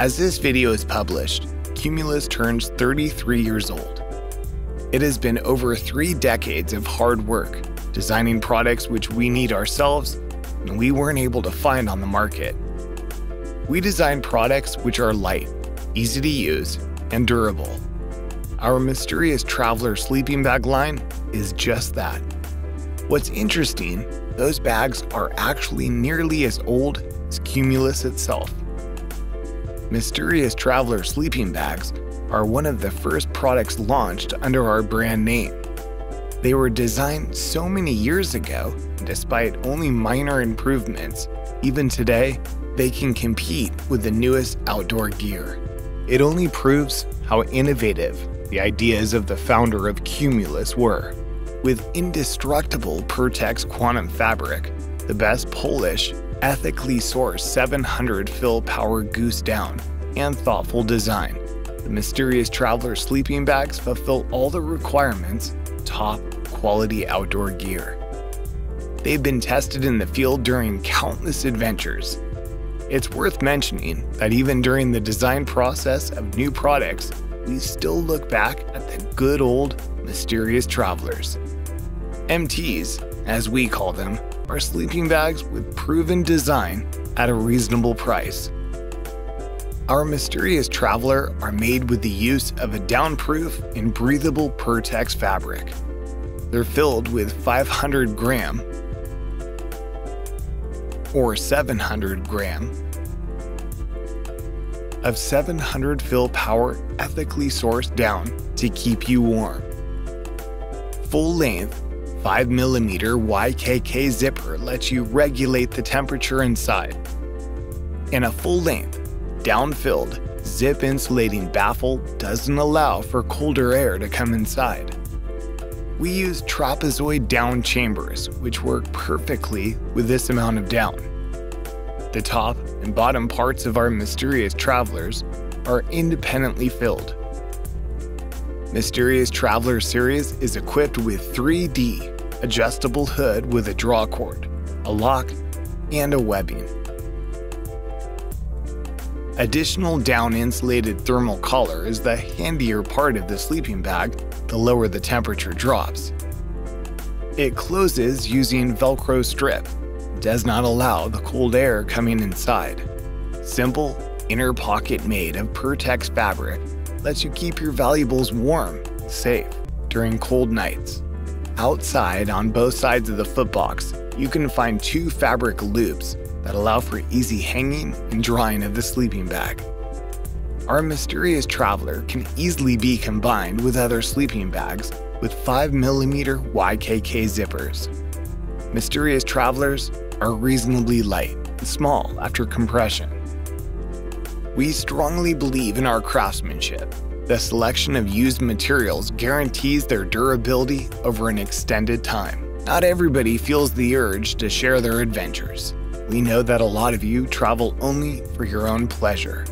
As this video is published, Cumulus turns 33 years old. It has been over three decades of hard work, designing products which we need ourselves and we weren't able to find on the market. We design products which are light, easy to use, and durable. Our mysterious traveler sleeping bag line is just that. What's interesting, those bags are actually nearly as old as Cumulus itself. Mysterious Traveler sleeping bags are one of the first products launched under our brand name. They were designed so many years ago, despite only minor improvements, even today, they can compete with the newest outdoor gear. It only proves how innovative the ideas of the founder of Cumulus were. With indestructible Pertex quantum fabric, the best Polish, ethically sourced 700 fill power goose down, and thoughtful design, the mysterious traveler sleeping bags fulfill all the requirements top quality outdoor gear. They've been tested in the field during countless adventures. It's worth mentioning that even during the design process of new products, we still look back at the good old mysterious travelers. MTs, as we call them, are sleeping bags with proven design at a reasonable price. Our mysterious traveler are made with the use of a downproof and breathable Pertex fabric. They're filled with 500 gram or 700 gram of 700 fill power ethically sourced down to keep you warm. Full length 5mm YKK zipper lets you regulate the temperature inside. And a full length, down filled, zip insulating baffle doesn't allow for colder air to come inside. We use trapezoid down chambers, which work perfectly with this amount of down. The top and bottom parts of our mysterious travelers are independently filled. Mysterious Traveler series is equipped with 3D adjustable hood with a drawcord, a lock, and a webbing. Additional down insulated thermal collar is the handier part of the sleeping bag the lower the temperature drops. It closes using Velcro strip does not allow the cold air coming inside. Simple, inner pocket made of Pertex fabric lets you keep your valuables warm safe during cold nights. Outside, on both sides of the footbox, you can find two fabric loops that allow for easy hanging and drying of the sleeping bag. Our mysterious traveler can easily be combined with other sleeping bags with 5mm YKK zippers. Mysterious travelers are reasonably light and small after compression. We strongly believe in our craftsmanship. The selection of used materials guarantees their durability over an extended time. Not everybody feels the urge to share their adventures. We know that a lot of you travel only for your own pleasure.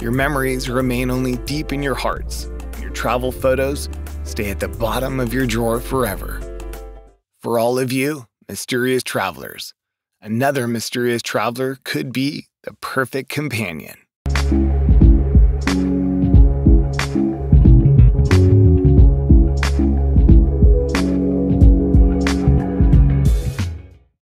Your memories remain only deep in your hearts, your travel photos stay at the bottom of your drawer forever. For all of you, mysterious travelers, Another mysterious traveler could be the perfect companion.